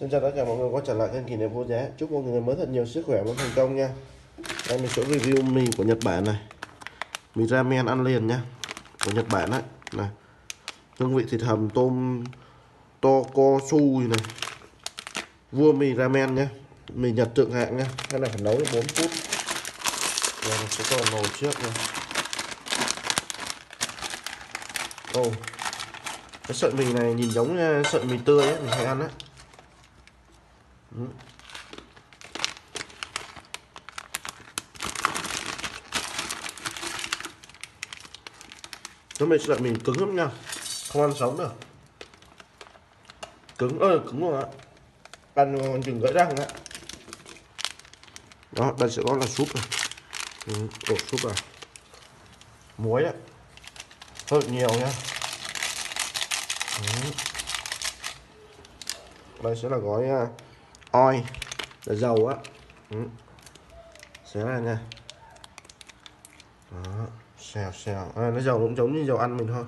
Xin chào tất cả mọi người quay trở lại kênh kỷ niệm vô giá. Chúc mọi người mới thật nhiều sức khỏe và thành công nha. Đây mình sẽ review mì của Nhật Bản này. Mì ramen ăn liền nha Của Nhật Bản đấy này Hương vị thịt hầm tôm Tokosu này. Vua mì ramen nha Mì Nhật thượng hạng nha Cái này phải nấu 4 phút. Rồi mình sẽ cho nồi trước nha. Ồ Cái sợi mì này nhìn giống ờ, sợi mì tươi ấy, mình hay ăn á. Nó mì sợi mình cứng lắm nha. Không ăn sống được Cứng, ơi cứng luôn ạ Ăn chừng gãy răng ạ Đó, đây sẽ có là súp này. Ừ, Đổ súp vào Muối ạ Hơi nhiều nha. Ừ. Đây sẽ là gói à, oi là dầu á. Ừ. xé ra nha. Đó xèo xèo. À, nó dầu cũng giống như dầu ăn mình thôi.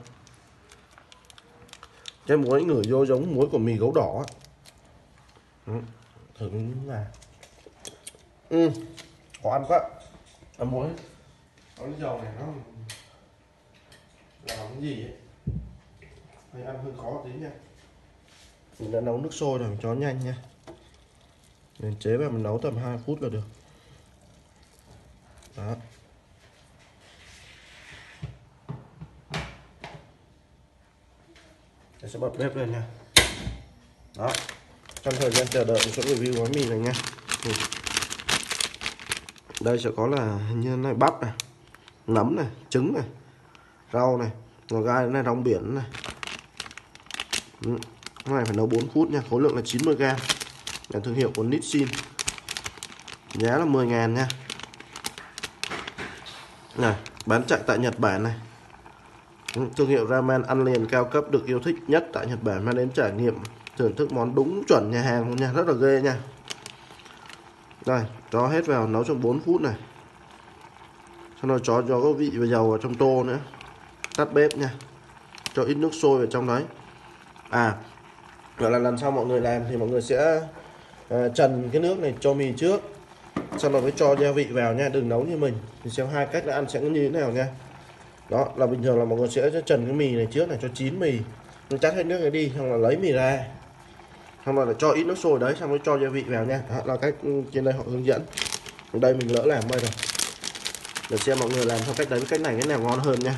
Cái muối ngửi vô giống muối của mì gấu đỏ á. Ừ. thử miếng là ừ có ăn quá. Ăn muối. Cái dầu này nó làm cái gì ấy? Hay ăn hơi khó tí nha. Mình đã nấu nước sôi rồi mình cho nhanh nha mình chế và mình nấu tầm 2 phút là được. Đó. Tôi sẽ bật bếp lên nha. Đó. Trong thời gian chờ đợi mình sẽ review gói mì này nha. Ừ. đây sẽ có là như này, bắp này, nấm này, trứng này, rau này, ngò gai này, rong biển này. Ừ. cái này phải nấu 4 phút nha, khối lượng là 90 gram là thương hiệu của Nissin giá là 10 ngàn nha. Này, bán chạy tại Nhật Bản này. Ừ, thương hiệu ramen ăn liền cao cấp được yêu thích nhất tại Nhật Bản, mang đến trải nghiệm thưởng thức món đúng chuẩn nhà hàng luôn nha, rất là ghê nha. Đây cho hết vào nấu trong 4 phút này. Xong rồi cho cho có vị và dầu vào trong tô nữa. Tắt bếp nha. Cho ít nước sôi vào trong đấy. À gọi là lần sau mọi người làm thì mọi người sẽ à, trần cái nước này cho mì trước. Sau đó mới cho gia vị vào nha đừng nấu như mình. Thì xem hai cách là ăn sẽ như thế nào nha. Đó là bình thường là mọi người sẽ trần cái mì này trước này cho chín mì. Mình chắt hết nước này đi xong là lấy mì ra. Xong rồi là cho ít nước sôi đấy xong mới cho gia vị vào nha. Đó là cách ừ, trên đây họ hướng dẫn. Đây mình lỡ làm đây rồi để xem mọi người làm theo cách đấy với cách này cái nào ngon hơn nha.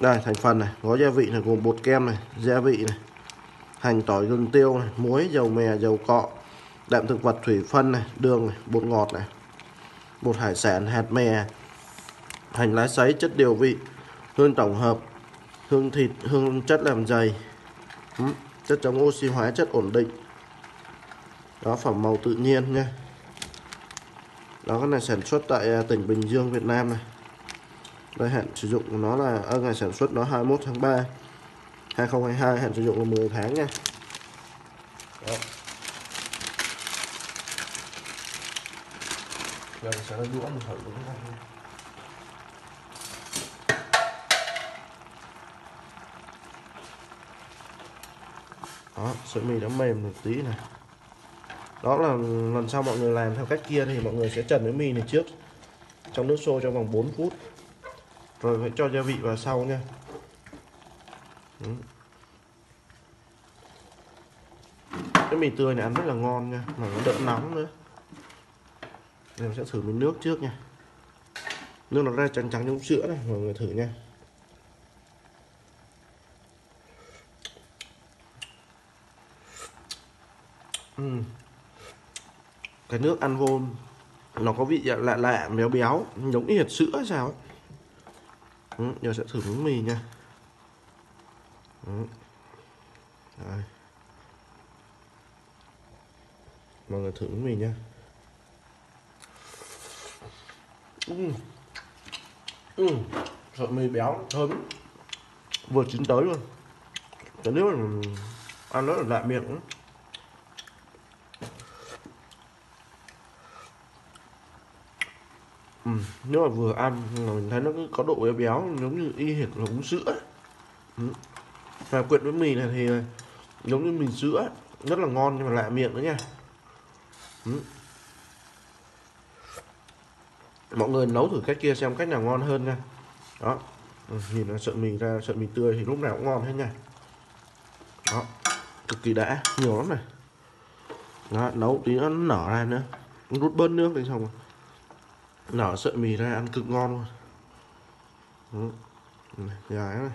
Đây thành phần này gói gia vị này gồm bột kem này gia vị này hành tỏi gừng tiêu này, muối, dầu mè, dầu cọ, đạm thực vật thủy phân này, đường này, bột ngọt này, bột hải sản, hạt mè, hành lá sấy, chất điều vị, hương tổng hợp, hương thịt, hương chất làm dày chất chống oxy hóa, chất ổn định. Đó, phẩm màu tự nhiên nha. Đó, cái này sản xuất tại à, tỉnh Bình Dương, Việt Nam này. Đây, hạn sử dụng của nó là ở ngày sản xuất nó 21 tháng 3 2022 hạn sử dụng là 10 tháng nha đó. Giờ sẽ đũa mình thử đúng không đó sợi mì đã mềm một tí này đó là lần sau mọi người làm theo cách kia thì mọi người sẽ trần cái mì này trước trong nước sôi trong vòng 4 phút rồi phải cho gia vị vào sau nha. Ừ. cái mì tươi này ăn rất là ngon nha mà nó đỡ nóng nữa. Mình sẽ thử miếng nước trước nha. Nước nó ra trắng trắng giống sữa này mọi người thử nha. Uhm. cái nước ăn vô nó có vị lạ lạ béo béo giống như hệt sữa hay sao ấy. Ừ, giờ sẽ thử miếng mì nha. Đây. mọi người thử mì nha uhm. Ừ. Uhm. Ừ. sợi mì béo thơm vừa chín tới luôn cái nước là ăn rất là lạ miệng nữa. ừ, nếu mà vừa ăn mình thấy nó có độ béo béo giống như y hệt là uống sữa ừ và quyện với mì này thì giống như mì sữa rất là ngon nhưng mà lạ miệng nữa nha. Ừ. mọi người nấu thử cách kia xem cách nào ngon hơn nha. Đó. Ừ, nhìn là sợi mì ra sợi mì tươi thì lúc nào cũng ngon hết nha. Đó. Cực kỳ đã nhiều lắm này. Đó, nấu tí nó nở ra nữa. Rút bớt nước lên xong rồi. Nở sợi mì ra ăn cực ngon luôn. Dài này.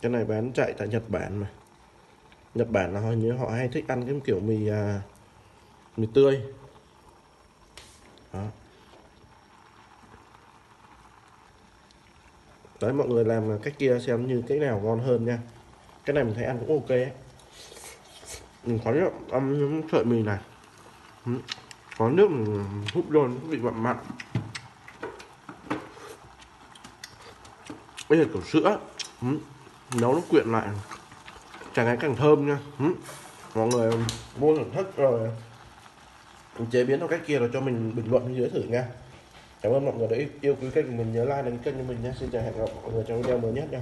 Cái này bán chạy tại Nhật Bản mà. Nhật Bản là họ như họ hay thích ăn cái kiểu mì à, mì tươi. Đó. đấy mọi người làm cách kia xem như cái nào ngon hơn nha. Cái này mình thấy ăn cũng ok ấy. mình có nước ăn những sợi mì này. Ừ. Có nước hút vô bị mặn mặn. Bây giờ kiểu sữa nấu nó quyện lại. Càng ngày càng thơm nha. Mọi người mua thưởng thức rồi chế biến theo cách kia rồi cho mình bình luận dưới thử nha. Cảm ơn mọi người đã yêu quý kênh của mình. Nhớ like, đăng ký kênh cho mình nha. Xin chào, hẹn gặp mọi người trong video mới nhất nha.